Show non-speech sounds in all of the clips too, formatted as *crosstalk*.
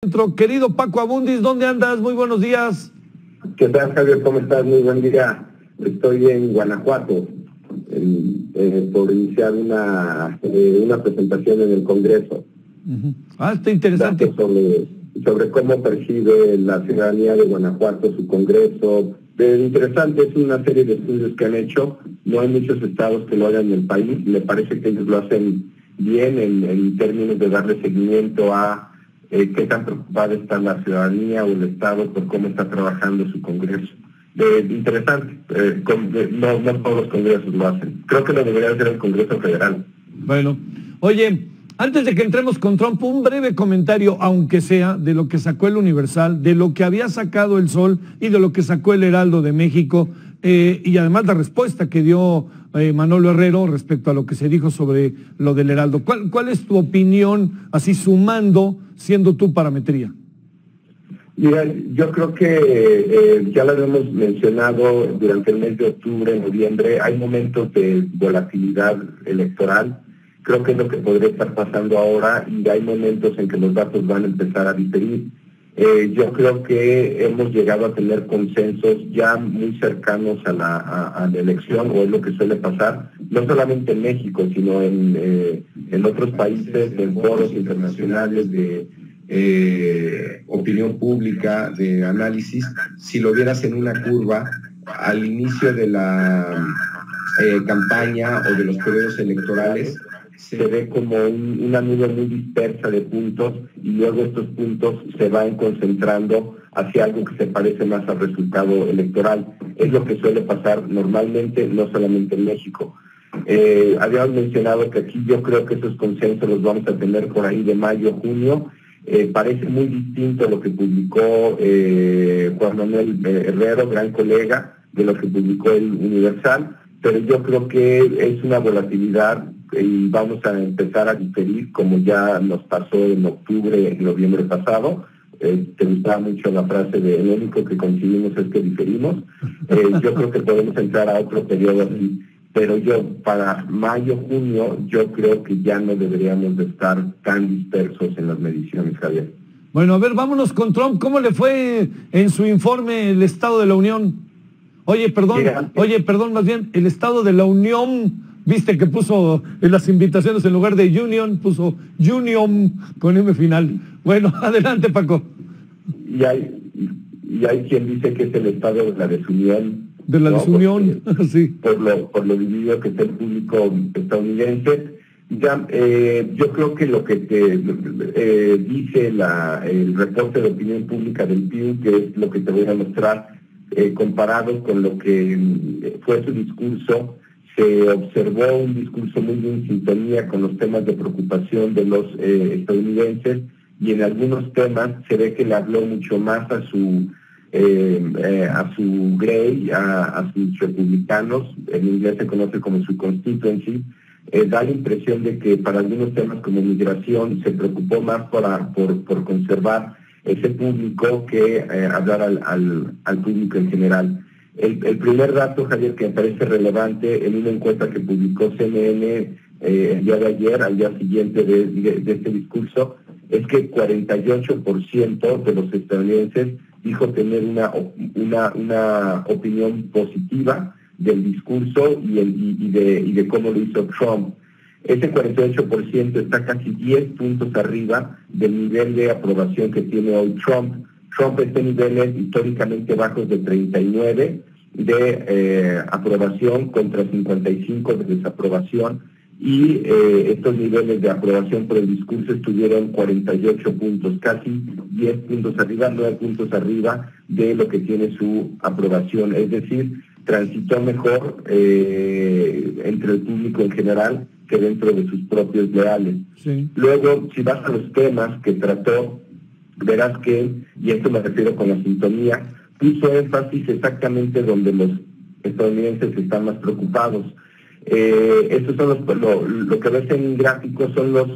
Nuestro querido Paco Abundis, ¿dónde andas? Muy buenos días. ¿Qué tal, Javier? ¿Cómo estás? Muy buen día. Estoy en Guanajuato eh, por iniciar una, eh, una presentación en el Congreso. Ah, está interesante. Sobre, sobre cómo percibe la ciudadanía de Guanajuato su Congreso. Eh, interesante, es una serie de estudios que han hecho. No hay muchos estados que lo hagan en el país. Me parece que ellos lo hacen bien en, en términos de darle seguimiento a eh, qué tan preocupada está la ciudadanía o el Estado por cómo está trabajando su Congreso. Eh, interesante, eh, no, no todos los congresos lo hacen. Creo que lo debería hacer el Congreso Federal. Bueno, oye, antes de que entremos con Trump, un breve comentario, aunque sea, de lo que sacó el Universal, de lo que había sacado el Sol y de lo que sacó el Heraldo de México, y además la respuesta que dio Manolo Herrero respecto a lo que se dijo sobre lo del Heraldo. ¿Cuál, cuál es tu opinión, así sumando? siendo tu parametría? Mira, yo creo que eh, ya lo hemos mencionado durante el mes de octubre, noviembre, hay momentos de volatilidad electoral. Creo que es lo que podría estar pasando ahora y hay momentos en que los datos van a empezar a diferir. Eh, yo creo que hemos llegado a tener consensos ya muy cercanos a la, elección, o es lo que suele pasar, no solamente en México, sino en, eh, en otros países, en foros internacionales de eh, opinión pública, de análisis. Si lo vieras en una curva, al inicio de la campaña o de los periodos electorales, se ve como una nube muy dispersa de puntos y luego estos puntos se van concentrando hacia algo que se parece más al resultado electoral. Es lo que suele pasar normalmente, no solamente en México. Eh, habíamos mencionado que aquí yo creo que esos consensos los vamos a tener por ahí de mayo, junio. Eh, parece muy distinto a lo que publicó eh, Juan Manuel Herrero, gran colega, de lo que publicó el Universal, pero yo creo que es una volatilidad y vamos a empezar a diferir como ya nos pasó en octubre, en noviembre pasado. Eh, te gustaba mucho la frase de lo único que coincidimos es que diferimos. *laughs* Eh, yo creo que podemos entrar a otro periodo así, pero yo para mayo, junio, yo creo que ya no deberíamos de estar tan dispersos en las mediciones, Javier. Bueno, a ver, vámonos con Trump. ¿Cómo le fue en su informe el Estado de la Unión? Oye, perdón, oye, perdón, más bien, el Estado de la Unión Viste que puso en las invitaciones en lugar de Union, puso Union con M final. Bueno, *laughs* adelante Paco. Y hay, y hay quien dice que es el estado de la desunión. De la desunión, *laughs* sí. Por lo, por lo dividido que está el público estadounidense. Ya, eh, yo creo que lo que te eh, dice la, el reporte de opinión pública del PIU, que es lo que te voy a mostrar, eh, comparado con lo que fue su discurso se observó un discurso muy en sintonía con los temas de preocupación de los eh, estadounidenses y en algunos temas se ve que le habló mucho más a su eh, eh, a su Grey, a, sus republicanos, en inglés se conoce como su constituency, da la impresión de que para algunos temas como migración se preocupó más por, por conservar ese público que hablar al, al público en general. El, primer dato, Javier, que me parece relevante en una encuesta que publicó CNN eh, el día de ayer, al día siguiente de, este discurso, es que 48% de los estadounidenses dijo tener una, una, opinión positiva del discurso y, y, de, y de cómo lo hizo Trump. Ese 48% está casi 10 puntos arriba del nivel de aprobación que tiene hoy Trump. En niveles históricamente bajos de 39 de eh, aprobación contra 55 de desaprobación y eh, estos niveles de aprobación por el discurso estuvieron 48 puntos, casi 10 puntos arriba, 9 puntos arriba de lo que tiene su aprobación, es decir, transitó mejor eh, entre el público en general que dentro de sus propios leales. Luego, si vas a los temas que trató, verás que, y esto me refiero con la sintonía, puso énfasis exactamente donde los estadounidenses están más preocupados. Eh, estos son los, lo, que ves en gráficos son los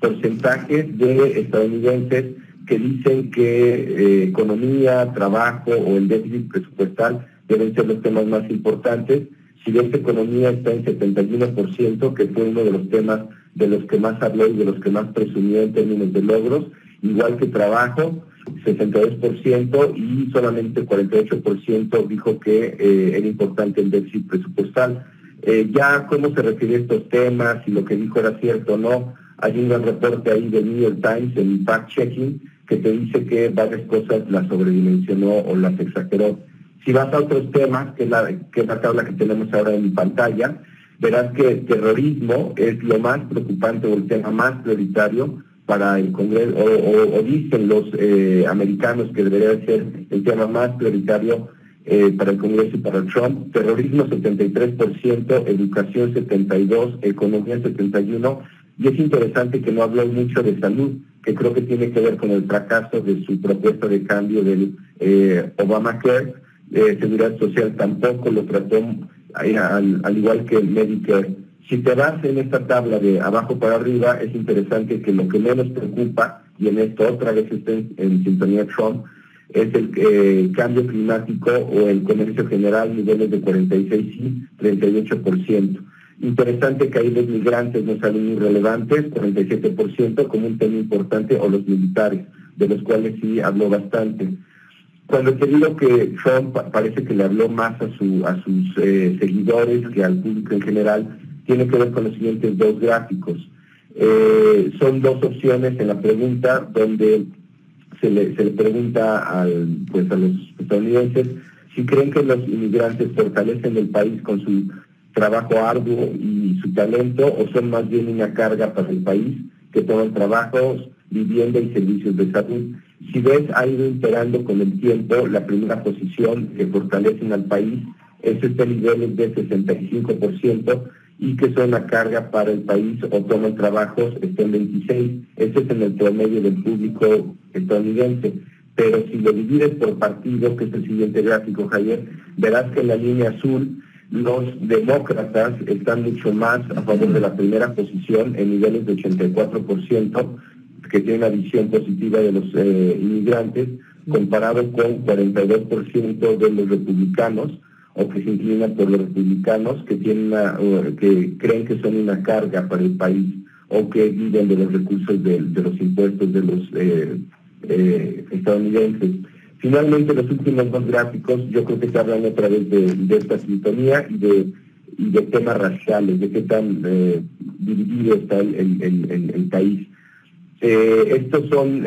porcentajes de estadounidenses que dicen que eh, economía, trabajo o el déficit presupuestal deben ser los temas más importantes. Si bien economía está en 71%, que fue uno de los temas de los que más habló y de los que más presumió en términos de logros, igual que trabajo, 62% y solamente 48% dijo que eh, era importante el déficit presupuestal. Eh, ya cómo se refiere a estos temas, y lo que dijo era cierto o no, hay un reporte ahí del New York Times, en fact-checking, que te dice que varias cosas las sobredimensionó o las exageró. Si vas a otros temas, que es la, que es la tabla que tenemos ahora en pantalla, verás que el terrorismo es lo más preocupante o el tema más prioritario para el Congreso, o, dicen los eh, americanos que debería ser el tema más prioritario eh, para el Congreso y para Trump. Terrorismo 73%, educación 72%, economía 71%, y es interesante que no habló mucho de salud, que creo que tiene que ver con el fracaso de su propuesta de cambio del eh, Obamacare. seguridad social tampoco lo trató al, al igual que el Medicare si te vas en esta tabla de abajo para arriba, es interesante que lo que menos preocupa, y en esto otra vez está en, sintonía Trump, es el eh, cambio climático o el comercio general, niveles de 46 y 38%. Interesante que ahí los migrantes no salen muy relevantes, 47% como un tema importante, o los militares, de los cuales sí habló bastante. Cuando te digo que Trump parece que le habló más a sus eh, seguidores que al público en general, tiene que ver con los siguientes dos gráficos. Eh, son dos opciones en la pregunta donde se le, pregunta al, pues, a los estadounidenses si creen que los inmigrantes fortalecen el país con su trabajo arduo y su talento o son más bien una carga para el país que toman trabajos, vivienda y servicios de salud. Si ves, ha ido imperando con el tiempo la primera posición que fortalecen al país, es este nivel de 65%, y que son una carga para el país o toman trabajos, estén 26. Ese es en el promedio del público estadounidense. Pero si lo divides por partido, que es el siguiente gráfico, Javier, verás que en la línea azul los demócratas están mucho más a favor de la primera posición en niveles de 84%, que tiene una visión positiva de los eh, inmigrantes, comparado con 42% de los republicanos, o que se inclinan por los republicanos que tienen que creen que son una carga para el país o que viven de los recursos de, los impuestos de los eh, eh, estadounidenses. Finalmente, los últimos dos gráficos, yo creo que se hablan otra vez de, esta sintonía y de, temas raciales, de qué tan eh, dividido está el, país. estos son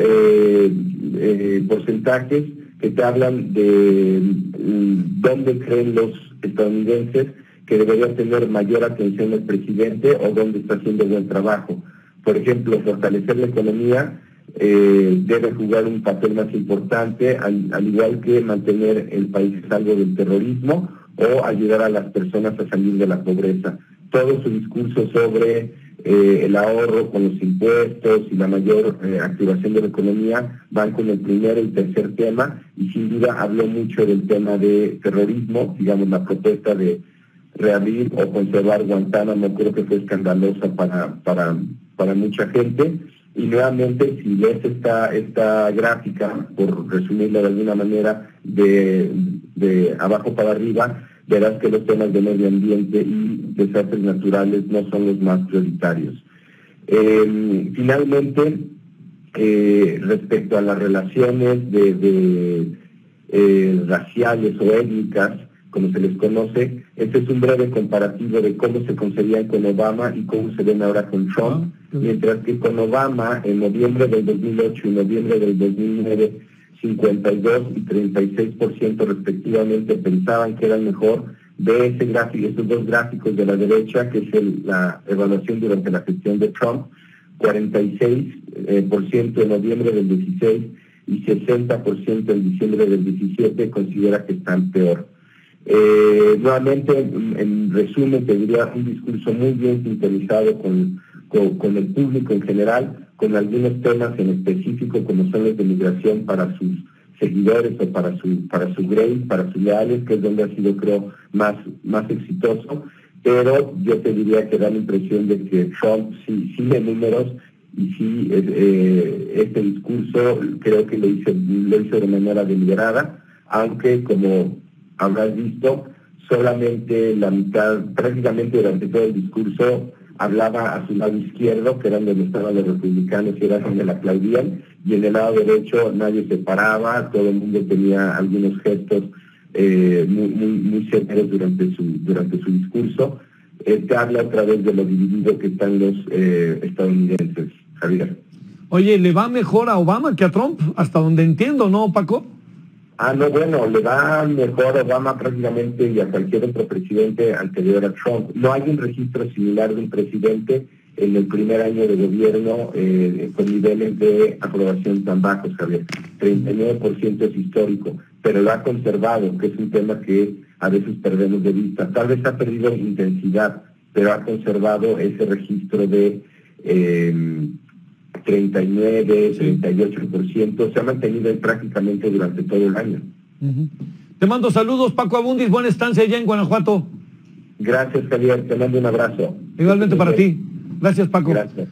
porcentajes que te hablan de mm, dónde creen los estadounidenses que debería tener mayor atención el presidente o dónde está haciendo buen trabajo. Por ejemplo, fortalecer la economía eh, debe jugar un papel más importante, al, igual que mantener el país salvo del terrorismo o ayudar a las personas a salir de la pobreza. Todo su discurso sobre eh, el ahorro con los impuestos y la mayor eh, activación de la economía van con el primero y tercer tema y sin duda habló mucho del tema de terrorismo, digamos la propuesta de reabrir o conservar Guantánamo creo que fue escandalosa para, para, para mucha gente. Y nuevamente si ves esta, esta gráfica, por resumirla de alguna manera, de, de abajo para arriba, verás que los temas de medio ambiente y desastres naturales no son los más prioritarios. Eh, finalmente, eh, respecto a las relaciones de, eh, raciales o étnicas, como se les conoce, este es un breve comparativo de cómo se concebían con Obama y cómo se ven ahora con Trump, mientras que con Obama en noviembre del 2008 y noviembre del 2009 52 y 36% respectivamente pensaban que era mejor de ese gráfico, estos dos gráficos de la derecha, que es la evaluación durante la gestión de Trump, 46% eh, en noviembre del 16 y 60% en diciembre del 17 considera que están peor. Eh, nuevamente, en, resumen, te diría un discurso muy bien sintonizado con, con el público en general, con algunos temas en específico como son los de migración para sus seguidores o para su para su grade, para sus leales, que es donde ha sido creo más, más exitoso, pero yo te diría que da la impresión de que Trump sí sigue números y sí eh, este discurso creo que lo hizo, lo hizo de manera deliberada, aunque como habrás visto, solamente la mitad, prácticamente durante todo el discurso hablaba a su lado izquierdo, que era donde estaban los republicanos y era donde la aplaudían, y en el lado derecho nadie se paraba, todo el mundo tenía algunos gestos eh, muy, muy, severos durante su, durante su discurso. Eh, te habla a través de lo dividido que están los eh, estadounidenses, Javier. Oye, ¿le va mejor a Obama que a Trump? Hasta donde entiendo, ¿no, Paco? Ah, no, bueno, le va mejor a Obama prácticamente y a cualquier otro presidente anterior a Trump. No hay un registro similar de un presidente en el primer año de gobierno eh, con niveles de aprobación tan bajos, Javier. 39% es histórico, pero lo ha conservado, que es un tema que a veces perdemos de vista. Tal vez ha perdido intensidad, pero ha conservado ese registro de... Eh, 39, 38%, se ha mantenido prácticamente durante todo el año. Te mando saludos, Paco Abundis, buena estancia allá en Guanajuato. Gracias, Javier, te mando un abrazo. Igualmente para ti. Gracias, Paco. Gracias.